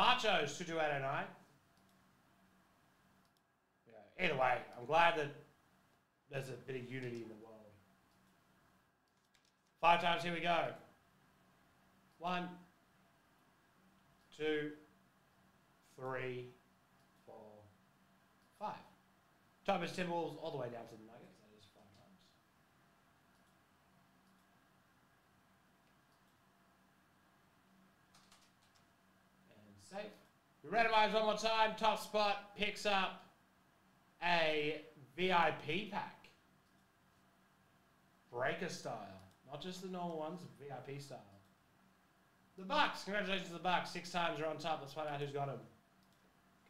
Machos, 22809. Yeah, either way, I'm glad that there's a bit of unity in the world. Five times, here we go. One, two, three, four, five. Thomas Timberwolves all the way down to the Nuggets. That is five times. Safe. We randomize one more time. Top spot picks up a VIP pack. Breaker style. Not just the normal ones, VIP style. The Bucks. Congratulations to the Bucks. Six times you're on top. Let's find out who's got them.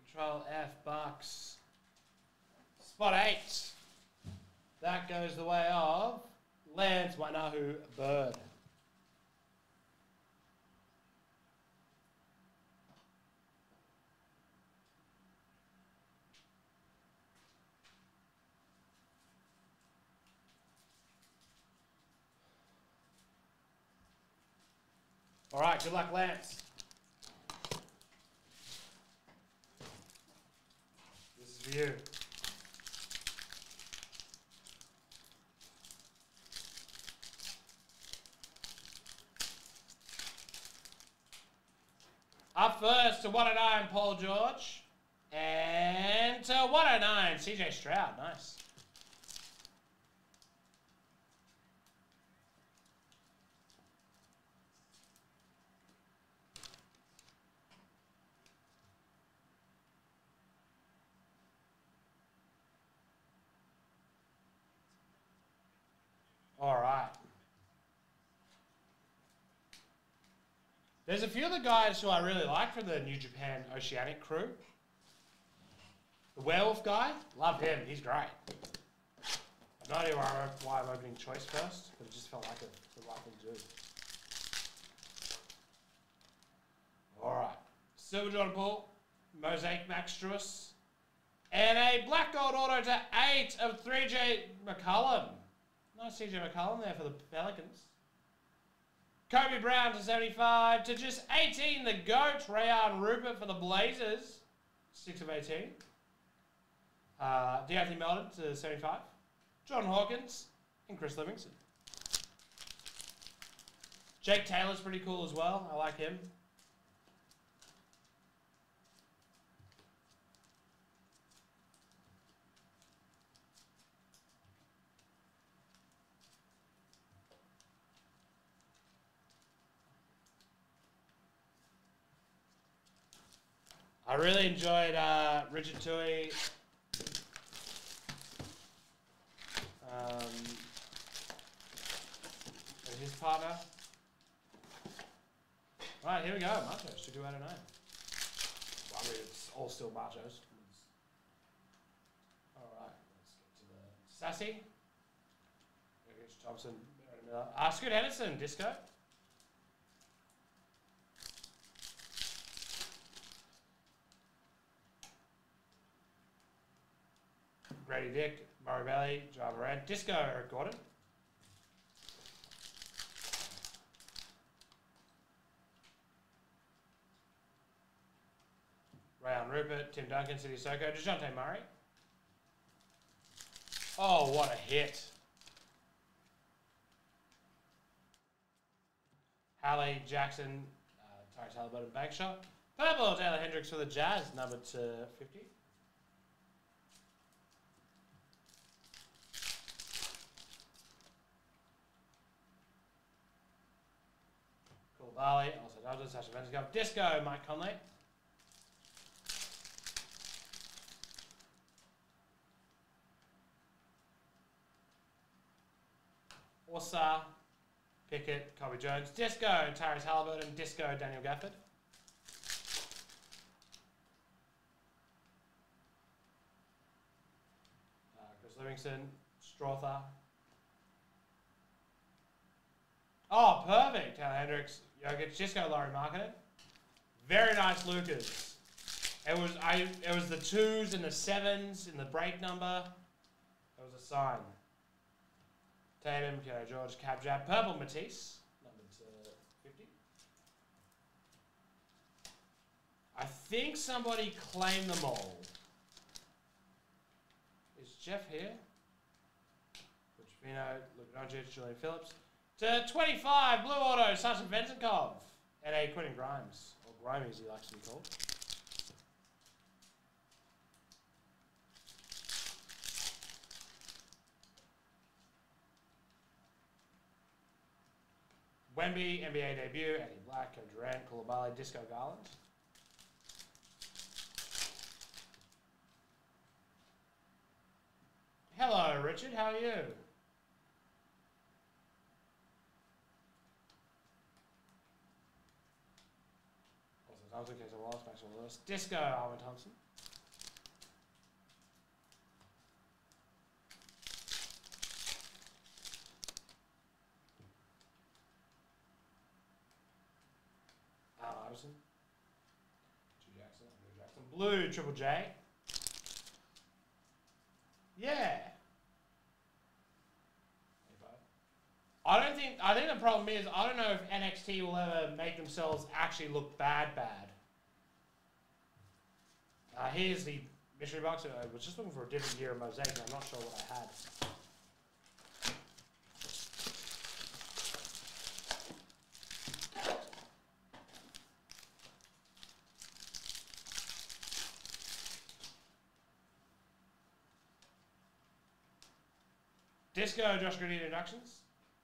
Control F Bucks. Spot eight. That goes the way of Lance Wainahu Bird. All right, good luck, Lance. This is for you. Up first to 109, Paul George. And to 109, CJ Stroud. Nice. All right. There's a few of the guys who I really like from the New Japan Oceanic crew. The werewolf guy, love him. He's great. I have no idea why I'm, opening choice first, but it just felt like a, the right thing to do. All right. Silver Jordan Poole, Mosaic Max Strus, and a black gold auto to 8 of 3J McCullum. Nice CJ McCollum there for the Pelicans. Kobe Brown to 75. To just 18, the GOAT, Rayan Rupert for the Blazers. 6 of 18. Uh, Deontay Melton to 75. John Hawkins and Chris Livingston. Jake Taylor's pretty cool as well. I like him. I really enjoyed uh, Richard Tui. Um, and his partner. Right, here we go. Machos, 2 out of 9. Well, I mean, it's all still Machos. Alright, let's get to the Sassy. Thompson. Uh, Scoot Henderson, Disco. Grady Dick, Murray Valley, Java Rand, Disco, Eric Gordon. Rayan Rupert, Tim Duncan, City Soko, DeJounte Murray. Oh, what a hit. Hallie Jackson, uh, Tyrese Halliburton, Bankshot. Purple, Taylor Hendricks for the Jazz, number to 50. Bali, also Dodgers, Sasha Vezenkov. Disco, Mike Conley. Orsa, Pickett, Kobe Jones. Disco, Tyrese Halliburton. Disco, Daniel Gafford. Uh, Chris Livingston, Strother. Oh, perfect. Taylor Hendricks, Jokic, Disco, Laurie Marketed. Very nice Lucas. It was I. It was the twos and the sevens in the break number. It was a sign. Tatum, Kerry George, Cap Jab, Purple Matisse, number to 50. I think somebody claimed them all. Is Jeff here? Pochettino, Luka Doncic, Julian Phillips. To 25, Blue Auto, Sasha Vezenkov. And a Quentin Grimes, or Grimy as he likes to be called. Wemby, NBA debut, Eddie Black, Durant, Coulibaly, Disco Garland. Hello, Richard. How are you? Also, Thompson, Casey Wallace, Maxwell Lewis, Disco, Alvin Thompson. Al Iverson. G Jackson, Andrew Jackson. Blue, Triple J. Yeah. I don't think. I think the problem is I don't know if NXT will ever make themselves actually look bad, bad. Uh, here's the mystery box. I was just looking for a different year of mosaic. And I'm not sure what I had. Disco Josh Green introductions.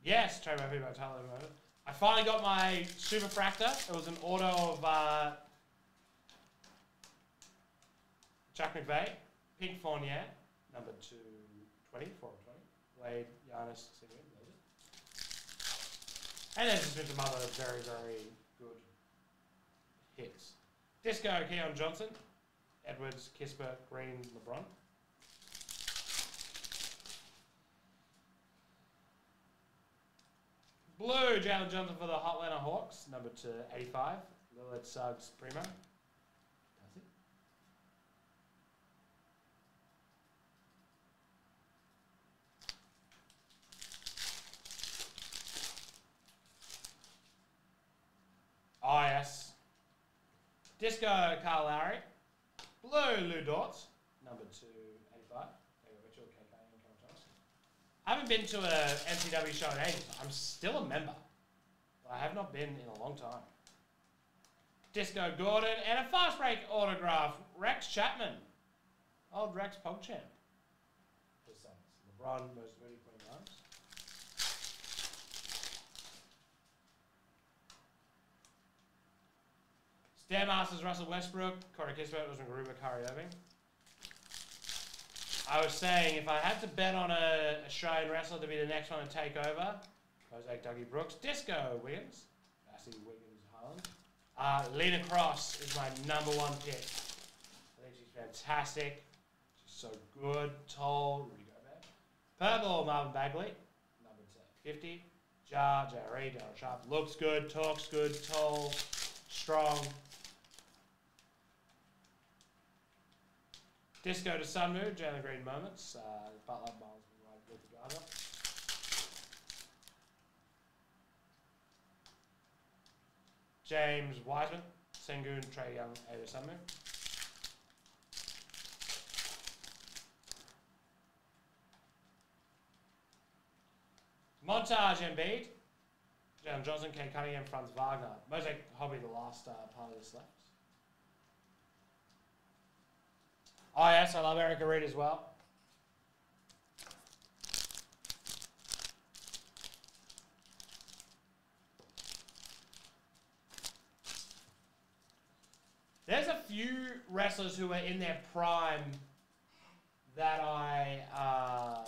Yes, feedback talent at the moment. I finally got my Super Fractor. It was an auto of uh, Jack McVeigh, Pink Fournier, number 220, 420, Wade, Giannis, Simeon, And there's just been some other very, very good hits. Disco, Keon Johnson, Edwards, Kispert, Green, LeBron. Blue, Jalen Johnson for the Hotlanta Hawks, number to 85. Lillard Suggs, Primo. It. Oh, yes. Disco Carl Lowry. Blue Lu Dort, number 285. I haven't been to a NCW show in ages. I'm still a member. But I have not been in a long time. Disco Gordon and a fast break autograph. Rex Chapman. Old Rex PogChamp. LeBron, most moody Queen Arms. Stairmasters Russell Westbrook, Corey Kispert, Usman Garuba, Kyrie Irving. I was saying if I had to bet on a Australian wrestler to be the next one to take over, Jose Dougie Brooks, Disco Wiggins, Bassy Wiggins Highland. Uh, Lena Cross is my number one pick. I think she's fantastic. She's so good, tall, Rudy Gobert. Purple Marvin Bagley, number 50. Jar, Jerry, Daryl Sharp. Looks good, talks good, tall, strong. Disco to Sunmoon, Jalen Green Moments, uh, Butler, Miles, Wright, Luther Garner. James Wiseman, Sengun, Trae Young, Ada Sunmoon. Montage Embiid, Jalen Johnson, Cade Cunningham, Franz Wagner. Mosaic Hobby, the last uh, part of this left. Oh yes, I love Erica Reed as well. There's a few wrestlers who are in their prime that I, uh,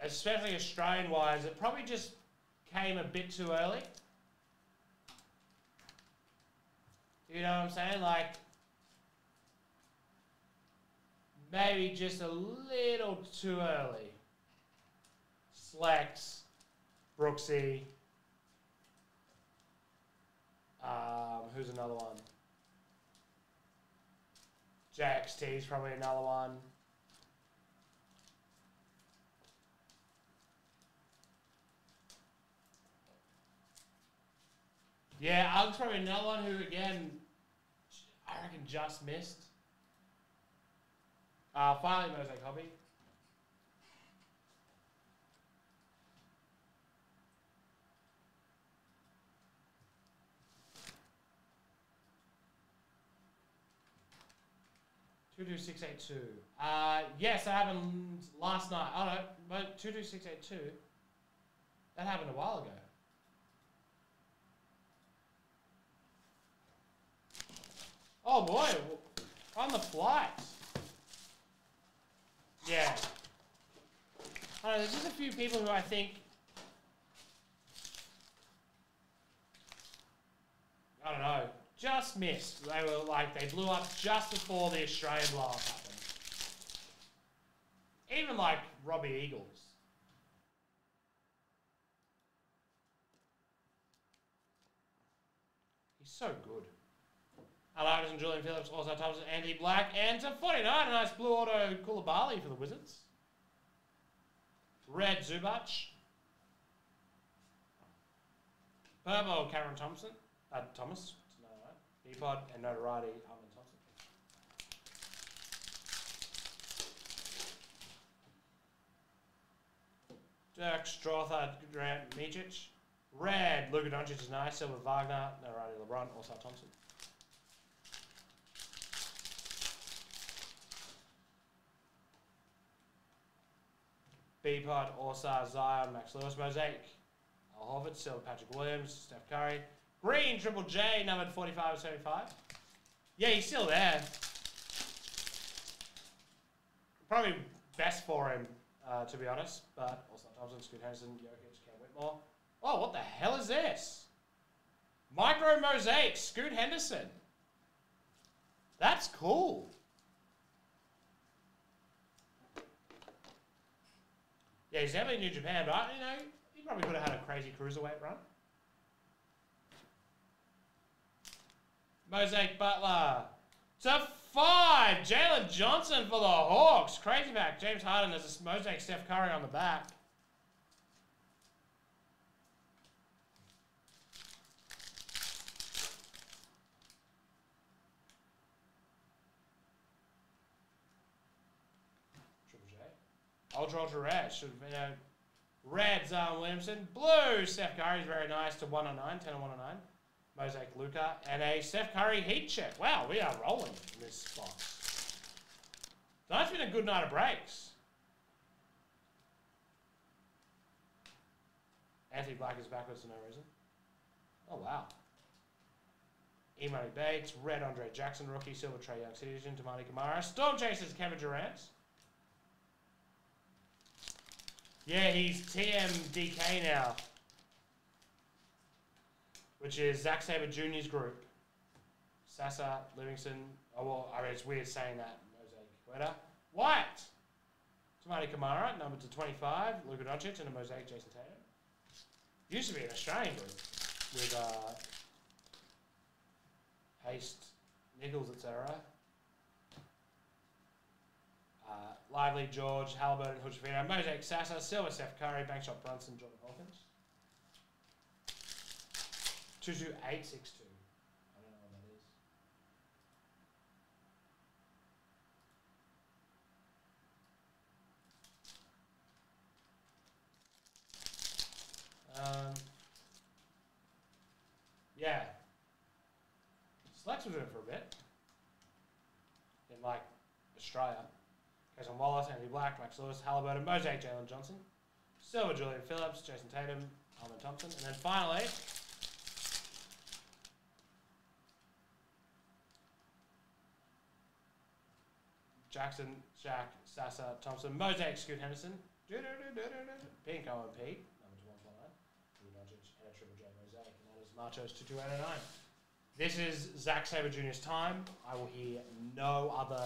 especially Australian wise, it probably just came a bit too early. You know what I'm saying? Like, maybe just a little too early. Slex, Brooksy. Um, who's another one? JXT is probably another one. Yeah, Ug's probably another one who, again, I reckon just missed. Uh, finally, Mosaic Hobby. Two two six eight two. Uh, yes, that happened last night. Oh no, but two two six eight two. That happened a while ago. Oh boy, on the flight. Yeah. Know, there's just a few people who I think. I don't know, just missed. They were like, they blew up just before the Australian blast happened. Even like Robbie Eagles. He's so good. Alex and Julian Phillips, also Thompson, Andy Black, and to 49, a nice blue auto Coulibaly for the Wizards. Red Zubac. Purple Cameron Thompson, uh, Thomas, B-Pod, and notoriety Armin Thompson. Dirk Strother, Grant Micic. Red, Luka Doncic is nice. Silver Wagner, notoriety LeBron, also Thompson. B-Pod, Orsar, Zion, Max Lewis, Mosaic, Al Horford, Silver, Patrick Williams, Steph Curry. Green, Triple J, numbered 45 75. Yeah, he's still there. Probably best for him, uh, to be honest. But also Thompson, Scoot Henderson, Jokic, Cam Whitmore. Oh, what the hell is this? Micro Mosaic, Scoot Henderson. That's cool. Yeah, he's definitely New Japan, but you know, he probably could have had a crazy cruiserweight run. Mosaic Butler. To five, Jalen Johnson for the Hawks. Crazy back. James Harden There's a Mosaic Steph Curry on the back. Ultra Ultra Red. Should have been a red Zion Williamson. Blue Steph Curry is very nice to 109, 10 and 109. Mosaic Luka And a Steph Curry heat check. Wow, we are rolling in this box. Tonight's been a good night of breaks. Anthony Black is backwards for no reason. Oh, wow. Emoni Bates, Red Andre Jackson, rookie, Silver Trae Young Citizen, Toumani Camara, Storm Chasers, Kevin Durant. Yeah, he's TMDK now. Which is Zack Sabre Jr.'s group. Sasa, Livingston. Oh, well, I mean, it's weird saying that. Mosaic Quetta. White! Toumani Camara, number to 25. Luka Doncic, and a Mosaic Jayson Tatum. Used to be an Australian group with uh, Haste, Nichols, etc. Uh, Lively, George, Halliburton, Hutchinson, Mosaic, Sasa, Silver, Steph Curry, Bankshot, Brunson, Jordan Hawkins. 22862. I don't know what that is. Um, yeah. Slacks was in for a bit. In like Australia. Jason Wallace, Andy Black, Max Lewis, Halliburton, Mosaic, Jalen Johnson, Silver, Julian Phillips, Jayson Tatum, Alvin Thompson, and then finally, Jackson, Jack, Sasa, Thompson, Mosaic, Scoot Henderson, Pink OMP, number to 149, and a Triple J Mosaic, and that is Machos 2289. This is Zack Sabre Jr.'s time. I will hear no other